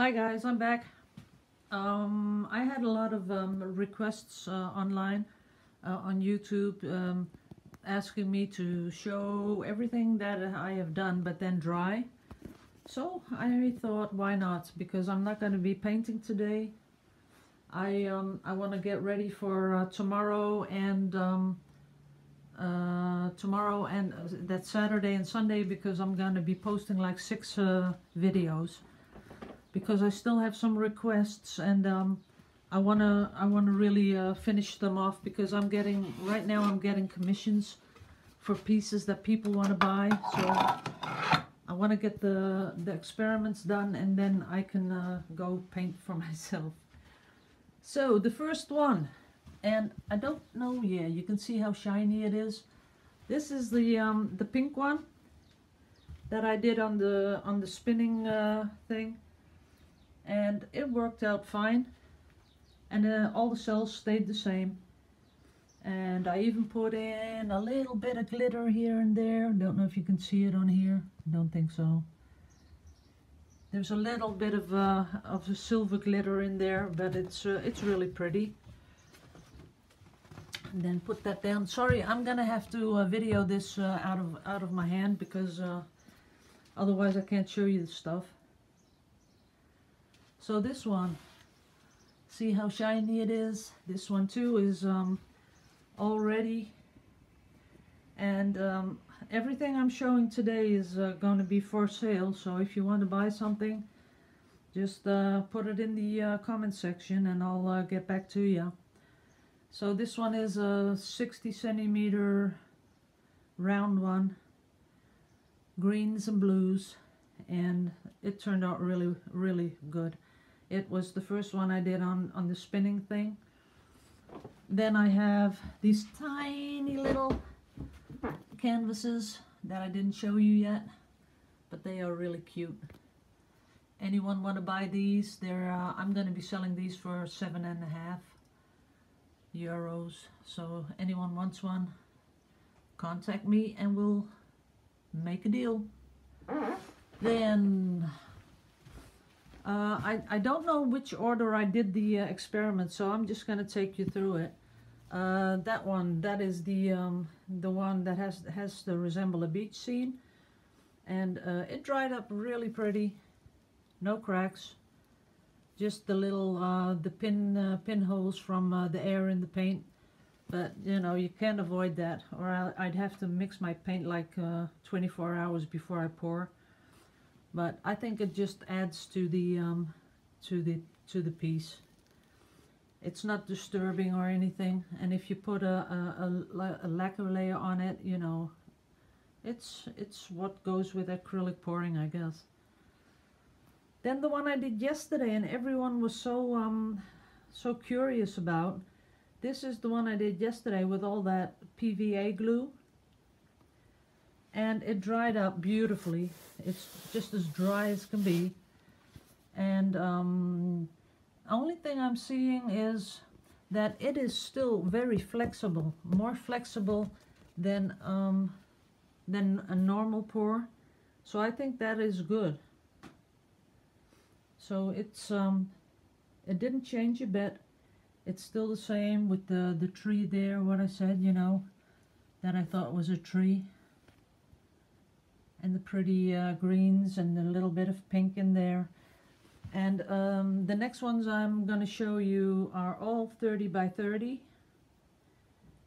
Hi guys, I'm back. Um, I had a lot of um, requests uh, online uh, on YouTube um, asking me to show everything that I have done but then dry. So I thought why not because I'm not going to be painting today. I um, I want to get ready for uh, tomorrow and um, uh, tomorrow and uh, that Saturday and Sunday because I'm going to be posting like six uh, videos because I still have some requests and um, I wanna I wanna really uh, finish them off because I'm getting right now I'm getting commissions for pieces that people want to buy so I want to get the the experiments done and then I can uh, go paint for myself. So the first one and I don't know yeah you can see how shiny it is. This is the um, the pink one that I did on the on the spinning uh, thing and it worked out fine. And uh, all the cells stayed the same. And I even put in a little bit of glitter here and there. Don't know if you can see it on here. Don't think so. There's a little bit of uh, of the silver glitter in there but it's uh, it's really pretty. And then put that down. Sorry I'm gonna have to uh, video this uh, out of out of my hand because uh, otherwise I can't show you the stuff so this one, see how shiny it is? This one too is um, all ready. And um, everything I'm showing today is uh, going to be for sale. So if you want to buy something, just uh, put it in the uh, comment section and I'll uh, get back to you. So this one is a 60 centimeter round one, greens and blues, and it turned out really, really good. It was the first one I did on, on the spinning thing. Then I have these tiny little canvases that I didn't show you yet, but they are really cute. Anyone want to buy these? They're uh, I'm going to be selling these for seven and a half euros. So anyone wants one, contact me and we'll make a deal. Then uh, I, I don't know which order I did the uh, experiment, so I'm just going to take you through it. Uh, that one, that is the um, the one that has has to resemble a beach scene. And uh, it dried up really pretty. No cracks. Just the little, uh, the pin pinholes from the air in the paint. But, you know, you can't avoid that. Or I'd have to mix my paint like 24 hours before I pour but I think it just adds to the um, to the to the piece. It's not disturbing or anything, and if you put a, a, a, a lacquer layer on it, you know, it's it's what goes with acrylic pouring, I guess. Then the one I did yesterday, and everyone was so um, so curious about. This is the one I did yesterday with all that PVA glue and it dried up beautifully. It's just as dry as can be. And um, only thing I'm seeing is that it is still very flexible, more flexible than um, than a normal pour. So I think that is good. So it's um, it didn't change a bit. It's still the same with the the tree there. What I said, you know, that I thought was a tree and the pretty uh, greens and a little bit of pink in there. And um, the next ones I'm going to show you are all 30 by 30.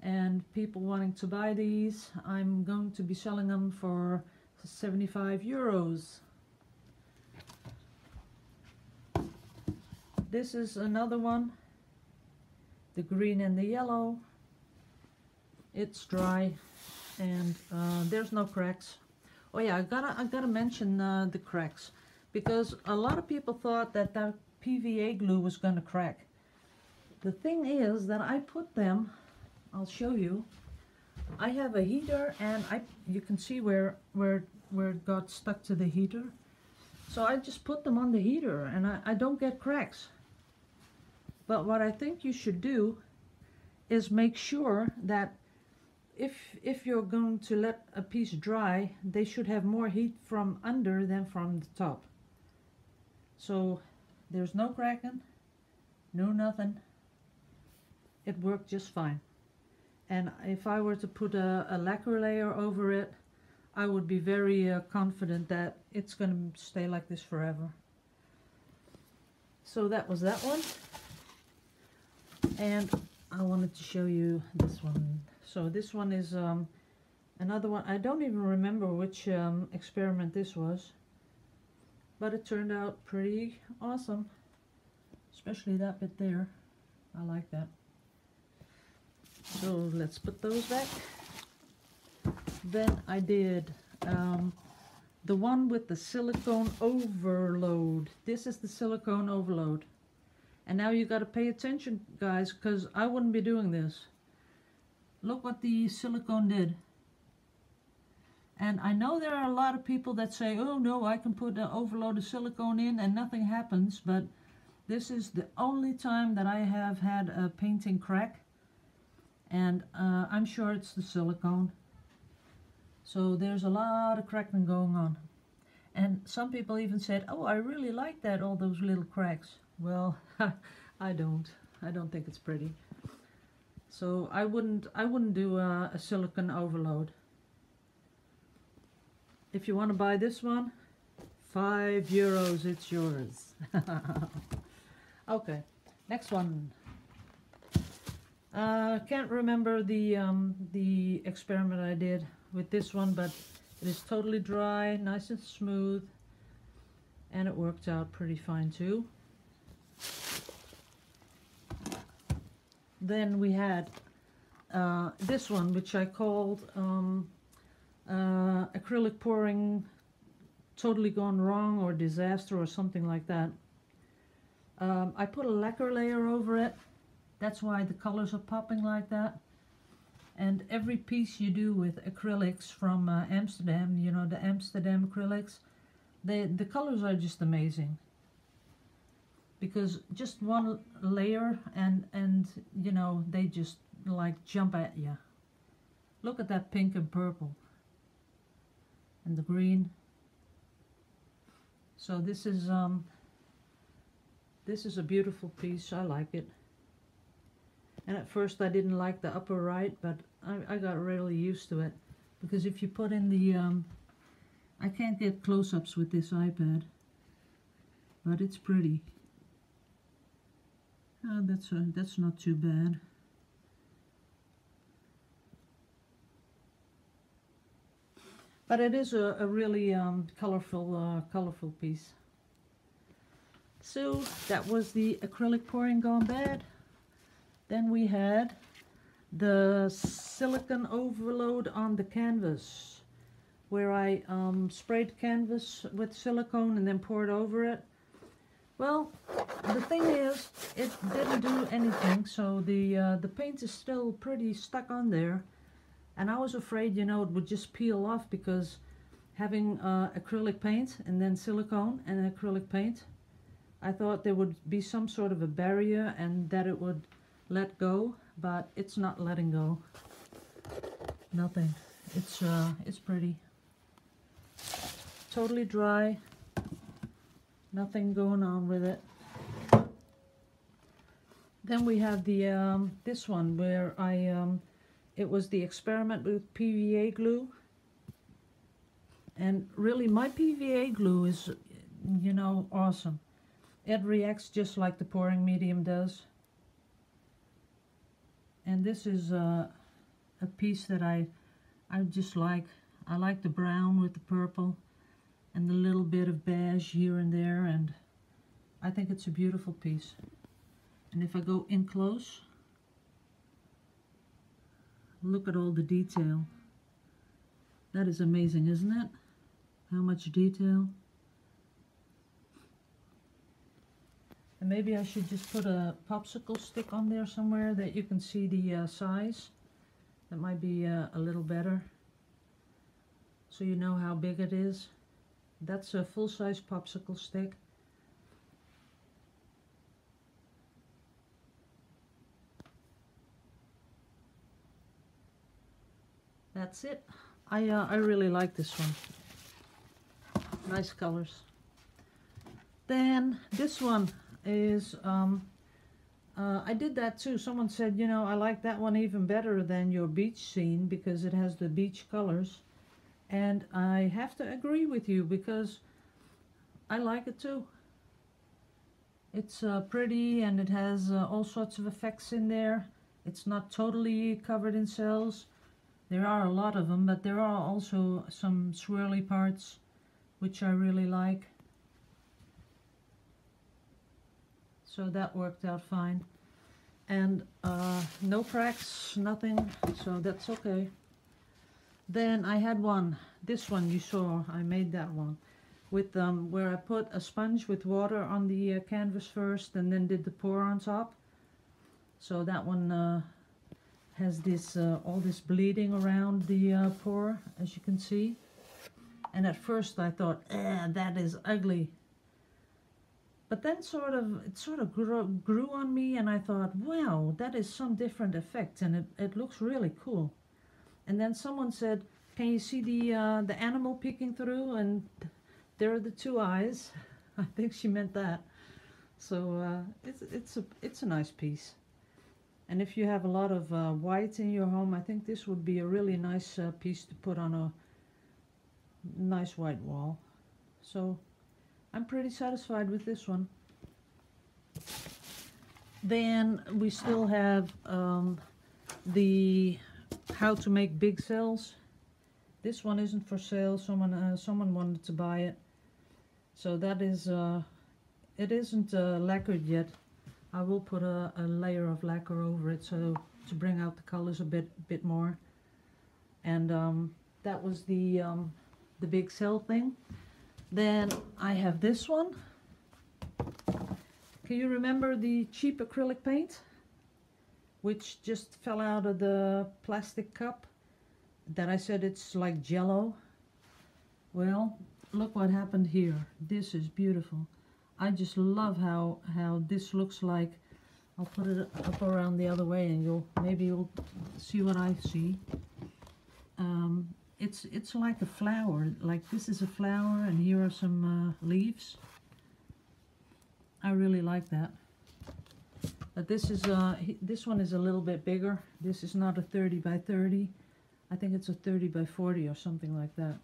And people wanting to buy these, I'm going to be selling them for 75 euros. This is another one, the green and the yellow. It's dry and uh, there's no cracks. Oh yeah, I gotta I gotta mention uh, the cracks because a lot of people thought that that PVA glue was gonna crack. The thing is that I put them. I'll show you. I have a heater and I you can see where where where it got stuck to the heater. So I just put them on the heater and I, I don't get cracks. But what I think you should do is make sure that if if you're going to let a piece dry they should have more heat from under than from the top so there's no cracking, no nothing. It worked just fine. And if I were to put a, a lacquer layer over it, I would be very uh, confident that it's going to stay like this forever. So that was that one. And I wanted to show you this one. So this one is um, another one. I don't even remember which um, experiment this was. But it turned out pretty awesome. Especially that bit there. I like that. So let's put those back. Then I did um, the one with the silicone overload. This is the silicone overload. And now you got to pay attention, guys, because I wouldn't be doing this. Look what the silicone did. And I know there are a lot of people that say, oh no, I can put an overloaded silicone in and nothing happens. But this is the only time that I have had a painting crack. And uh, I'm sure it's the silicone. So there's a lot of cracking going on. And some people even said, oh, I really like that, all those little cracks. Well, I don't. I don't think it's pretty. So I wouldn't I wouldn't do a, a silicone overload. If you want to buy this one, five euros, it's yours. okay, next one. Uh, can't remember the um, the experiment I did with this one, but it is totally dry, nice and smooth, and it worked out pretty fine too. Then we had uh, this one, which I called um, uh, acrylic pouring totally gone wrong or disaster or something like that. Um, I put a lacquer layer over it. That's why the colors are popping like that. And every piece you do with acrylics from uh, Amsterdam, you know, the Amsterdam acrylics, they, the colors are just amazing. Because just one layer and, and, you know, they just like jump at you. Look at that pink and purple and the green. So this is um this is a beautiful piece. I like it. And at first I didn't like the upper right, but I, I got really used to it. Because if you put in the um I can't get close-ups with this iPad. But it's pretty. Oh, that's a, that's not too bad. But it is a, a really um, colorful, uh, colorful piece. So that was the acrylic pouring gone bad. Then we had the silicon overload on the canvas where I um, sprayed canvas with silicone and then poured over it. Well, the thing is, it didn't do anything, so the uh, the paint is still pretty stuck on there. And I was afraid, you know, it would just peel off because having uh, acrylic paint and then silicone and acrylic paint, I thought there would be some sort of a barrier and that it would let go, but it's not letting go. Nothing. It's uh, it's pretty. Totally dry. Nothing going on with it. Then we have the um, this one where I um, it was the experiment with PVA glue. And really, my PVA glue is, you know, awesome. It reacts just like the pouring medium does. And this is uh, a piece that I, I just like. I like the brown with the purple and the little bit of beige here and there. And I think it's a beautiful piece. And if I go in close, Look at all the detail. That is amazing, isn't it? How much detail. And maybe I should just put a popsicle stick on there somewhere that you can see the uh, size. That might be uh, a little better. So you know how big it is. That's a full-size popsicle stick. that's it. I, uh, I really like this one. Nice colors. Then this one, is um, uh, I did that too. Someone said, you know, I like that one even better than your beach scene because it has the beach colors. And I have to agree with you because I like it too. It's uh, pretty and it has uh, all sorts of effects in there. It's not totally covered in cells. There are a lot of them, but there are also some swirly parts which I really like. So that worked out fine. And uh, no cracks, nothing, so that's okay. Then I had one, this one you saw, I made that one with um, where I put a sponge with water on the uh, canvas first and then did the pour on top. So that one uh, has this uh, all this bleeding around the uh, pour, as you can see. And at first I thought, eh, that is ugly. But then sort of, it sort of grew, grew on me and I thought, wow, that is some different effect and it, it looks really cool. And then someone said, can you see the, uh, the animal peeking through? And there are the two eyes. I think she meant that. So uh, it's it's a it's a nice piece. And if you have a lot of uh, white in your home, I think this would be a really nice uh, piece to put on a nice white wall. So I'm pretty satisfied with this one. Then we still have um, the how to make big cells This one isn't for sale. Someone uh, someone wanted to buy it. So that is, uh, it isn't uh, lacquered yet. I will put a, a, layer of lacquer over it so to bring out the colors a bit bit more. And um, that was the um, the big cell thing. Then I have this one. Can you remember the cheap acrylic paint? Which just fell out of the plastic cup that I said it's like jello. Well, look what happened here. This is beautiful. I just love how, how this looks like. I'll put it up around the other way and you'll maybe you'll see what I see. Um, it's it's like a flower. Like this is a flower and here are some uh, leaves. I really like that. But this is uh this one is a little bit bigger. This is not a 30 by 30. I think it's a 30 by 40 or something like that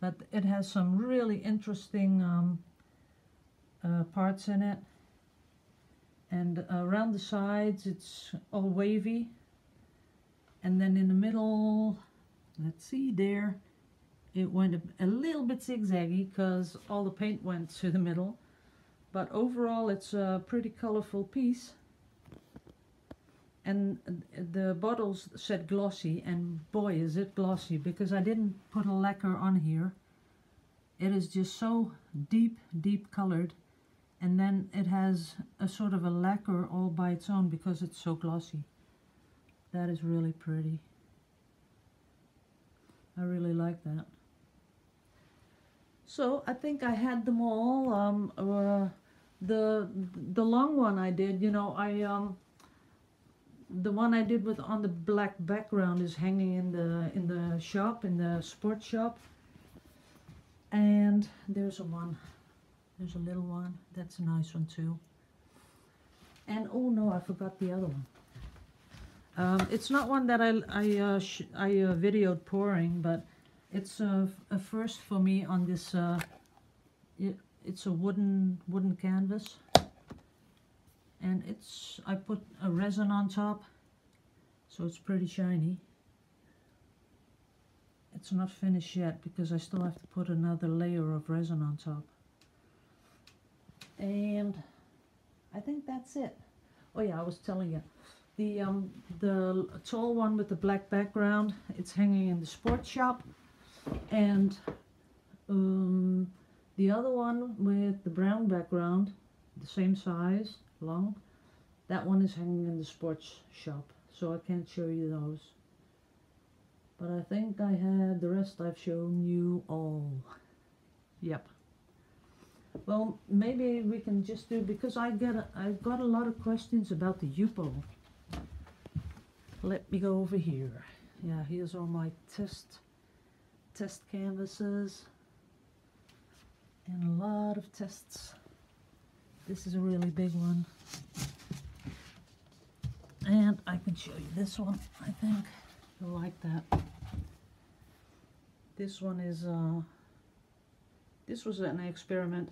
but it has some really interesting um, uh, parts in it and around the sides it's all wavy and then in the middle let's see there it went a, a little bit zigzaggy because all the paint went to the middle but overall it's a pretty colorful piece. And the bottles said glossy and boy is it glossy because I didn't put a lacquer on here. It is just so deep deep colored and then it has a sort of a lacquer all by its own because it's so glossy. That is really pretty. I really like that. So I think I had them all um, uh, the the long one I did you know I um, the one I did with on the black background is hanging in the in the shop in the sports shop. And there's a one there's a little one that's a nice one too. And oh no I forgot the other one. Um, it's not one that I I, uh, I uh, videoed pouring but it's a, a, first for me on this uh, it's a wooden wooden canvas. And it's I put a resin on top so it's pretty shiny. It's not finished yet because I still have to put another layer of resin on top. And I think that's it. Oh yeah I was telling you. The um the tall one with the black background it's hanging in the sports shop. And um the other one with the brown background the same size long. That one is hanging in the sports shop, so I can't show you those. But I think I had the rest I've shown you all. Yep. Well, maybe we can just do, because I get, a, I've got a lot of questions about the Yupo. Let me go over here. Yeah, here's all my test, test canvases. And a lot of tests This is a really big one. And I can show you this one, I think. You'll like that. This one is, uh, this was an experiment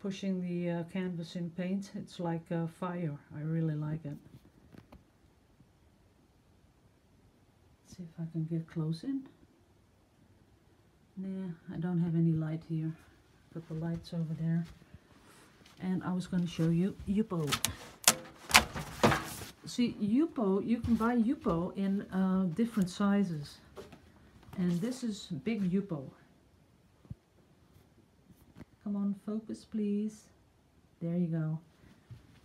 pushing the uh, canvas in paint. It's like uh, fire. I really like it. Let's see if I can get close in. Nah, I don't have any light here. The lights over there. And I was going to show you Yupo. See, Yupo, you can buy Yupo in uh, different sizes. And this is big Yupo. Come on, focus please. There you go.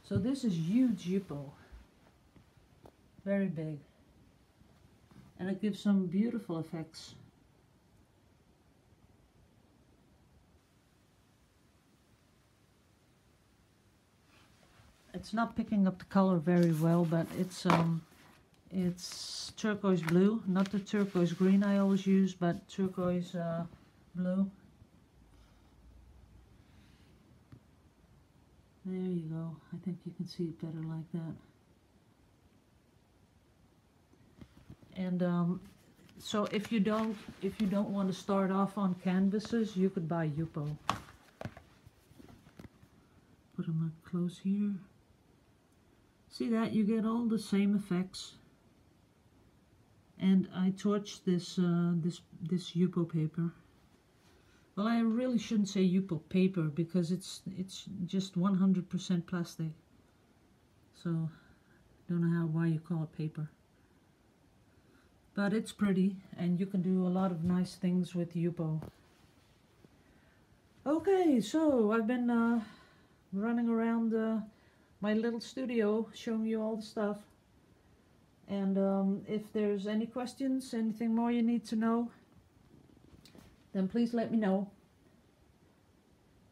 So this is huge Yupo. Very big. And it gives some beautiful effects. It's not picking up the color very well, but it's um, it's turquoise blue, not the turquoise green I always use, but turquoise uh, blue. There you go. I think you can see it better like that. And um, so if you don't if you don't want to start off on canvases, you could buy Yupo. Put them up close here. See that? You get all the same effects. And I torched this, uh, this, this Yupo paper. Well, I really shouldn't say Yupo paper because it's, it's just 100% plastic. So, don't know how, why you call it paper. But it's pretty and you can do a lot of nice things with Yupo. Okay, so I've been uh, running around uh, my little studio showing you all the stuff. And um, if there's any questions, anything more you need to know, then please let me know.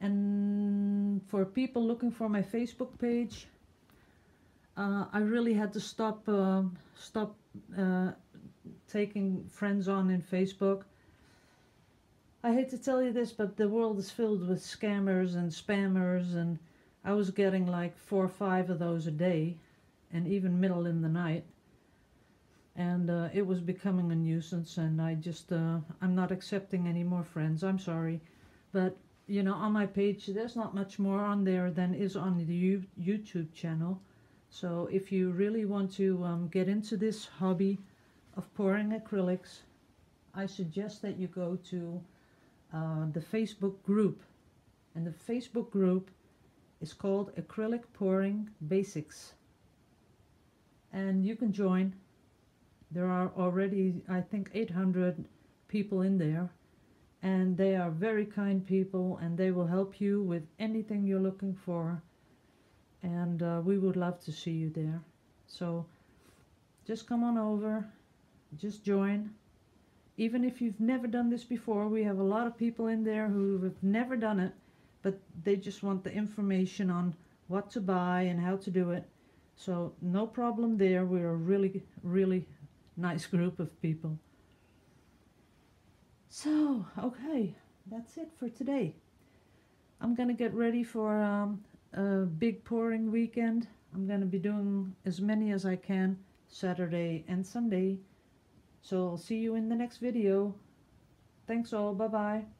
And for people looking for my Facebook page, uh, I really had to stop uh, stop uh, taking friends on in Facebook. I hate to tell you this, but the world is filled with scammers and spammers and I was getting like four or five of those a day and even middle in the night. And uh, it was becoming a nuisance and I just uh, I'm not accepting any more friends I'm sorry. But you know on my page there's not much more on there than is on the U YouTube channel. So if you really want to um, get into this hobby of pouring acrylics I suggest that you go to uh, the Facebook group. And the Facebook group is called Acrylic Pouring Basics. And you can join. There are already, I think, 800 people in there. And they are very kind people and they will help you with anything you're looking for. And uh, we would love to see you there. So just come on over, just join. Even if you've never done this before, we have a lot of people in there who have never done it but they just want the information on what to buy and how to do it. So no problem there. We're a really, really nice group of people. So, okay, that's it for today. I'm going to get ready for um, a big pouring weekend. I'm going to be doing as many as I can Saturday and Sunday. So I'll see you in the next video. Thanks all. Bye-bye.